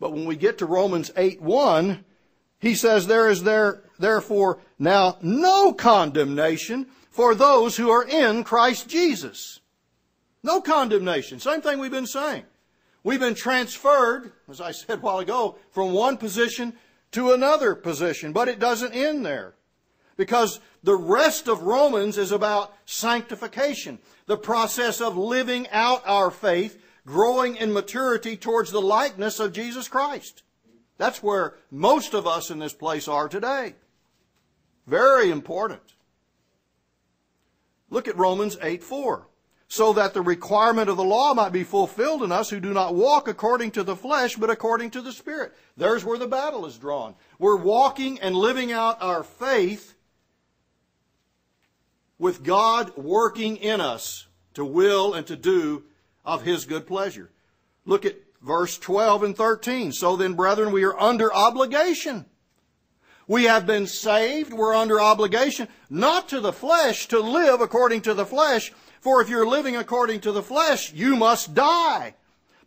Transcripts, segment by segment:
But when we get to Romans 8 1, he says, There is there, therefore now no condemnation for those who are in Christ Jesus. No condemnation. Same thing we've been saying. We've been transferred, as I said a while ago, from one position to another position, but it doesn't end there. Because the rest of Romans is about sanctification, the process of living out our faith, growing in maturity towards the likeness of Jesus Christ. That's where most of us in this place are today. Very important. Look at Romans 8 4 so that the requirement of the law might be fulfilled in us who do not walk according to the flesh, but according to the Spirit. There's where the battle is drawn. We're walking and living out our faith with God working in us to will and to do of His good pleasure. Look at verse 12 and 13. So then, brethren, we are under obligation. We have been saved. We're under obligation, not to the flesh, to live according to the flesh, for if you're living according to the flesh, you must die.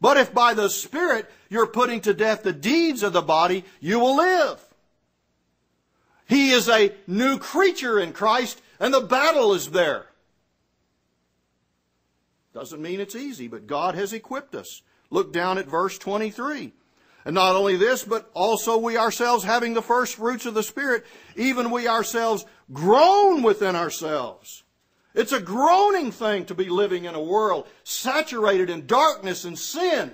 But if by the Spirit you're putting to death the deeds of the body, you will live. He is a new creature in Christ, and the battle is there. Doesn't mean it's easy, but God has equipped us. Look down at verse 23. And not only this, but also we ourselves having the first fruits of the Spirit, even we ourselves groan within ourselves it's a groaning thing to be living in a world saturated in darkness and sin,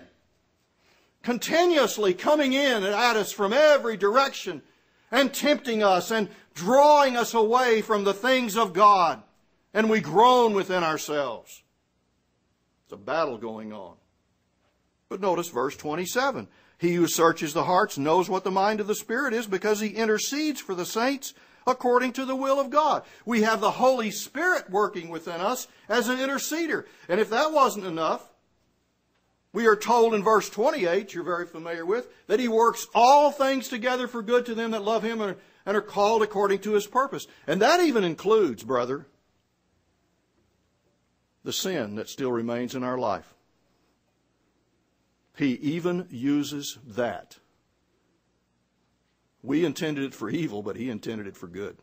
continuously coming in at us from every direction and tempting us and drawing us away from the things of God. And we groan within ourselves. It's a battle going on. But notice verse 27. He who searches the hearts knows what the mind of the Spirit is because he intercedes for the saints according to the will of God. We have the Holy Spirit working within us as an interceder. And if that wasn't enough, we are told in verse 28, you're very familiar with, that He works all things together for good to them that love Him and are called according to His purpose. And that even includes, brother, the sin that still remains in our life. He even uses that we intended it for evil, but he intended it for good.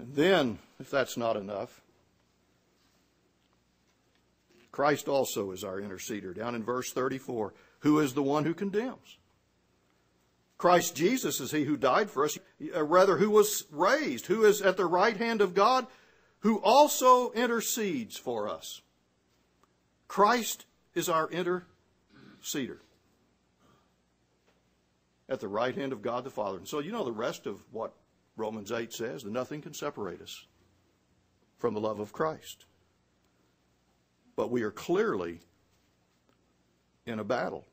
And then, if that's not enough, Christ also is our interceder. Down in verse 34, who is the one who condemns? Christ Jesus is he who died for us, uh, rather, who was raised, who is at the right hand of God, who also intercedes for us. Christ is our interceder at the right hand of God the Father. And so you know the rest of what Romans 8 says that nothing can separate us from the love of Christ. But we are clearly in a battle.